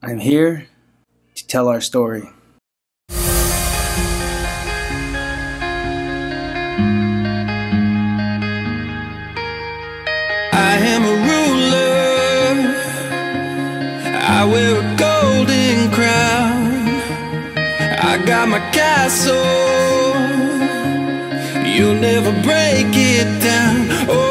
I'm here to tell our story. I am a ruler. I wear a golden crown. I got my castle. You'll never break it down. Oh.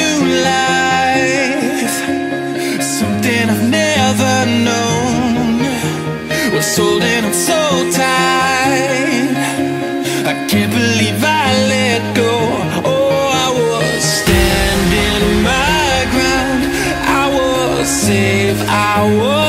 new life. Something I've never known. Was holding on so tight I can't believe I let go. Oh, I was standing my ground. I was safe, I was